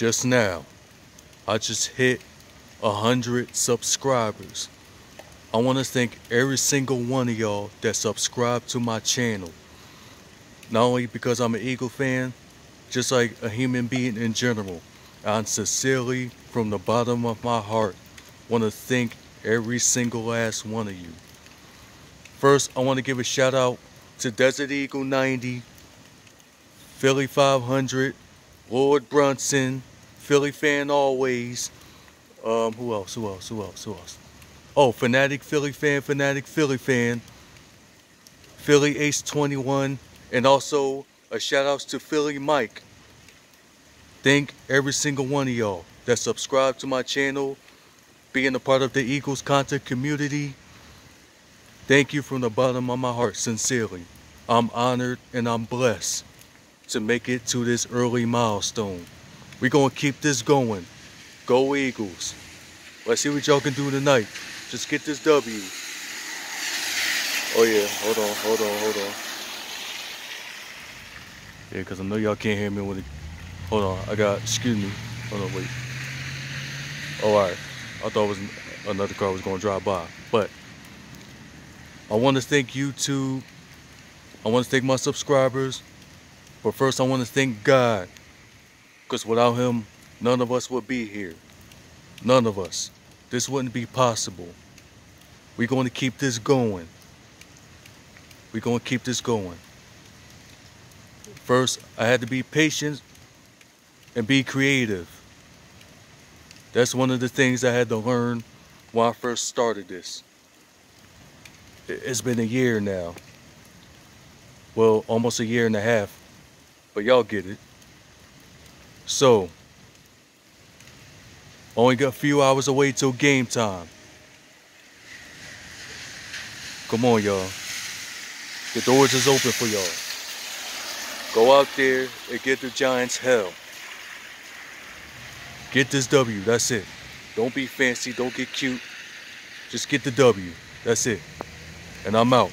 just now, I just hit a hundred subscribers. I want to thank every single one of y'all that subscribed to my channel. Not only because I'm an Eagle fan, just like a human being in general. I sincerely, from the bottom of my heart, want to thank every single last one of you. First, I want to give a shout out to Desert Eagle 90, Philly 500, Lord Brunson, Philly fan always. Um, who else? Who else? Who else? Who else? Oh, Fanatic Philly fan, Fanatic Philly fan, Philly Ace 21, and also a shout outs to Philly Mike. Thank every single one of y'all that subscribe to my channel, being a part of the Eagles content community. Thank you from the bottom of my heart, sincerely. I'm honored and I'm blessed to make it to this early milestone. We're going to keep this going. Go Eagles. Let's see what y'all can do tonight. Just get this W. Oh yeah, hold on, hold on, hold on. Yeah, because I know y'all can't hear me with it. Hold on, I got, excuse me. Hold on, wait. Oh, all right. I thought was another car was going to drive by. But I want to thank YouTube. I want to thank my subscribers. But first, I want to thank God. Because without Him, none of us would be here. None of us. This wouldn't be possible. We're going to keep this going. We're going to keep this going. First, I had to be patient and be creative. That's one of the things I had to learn when I first started this. It's been a year now. Well, almost a year and a half. But y'all get it. So, only got a few hours away till game time. Come on, y'all. The doors is open for y'all. Go out there and get the Giants hell. Get this W, that's it. Don't be fancy, don't get cute. Just get the W, that's it. And I'm out.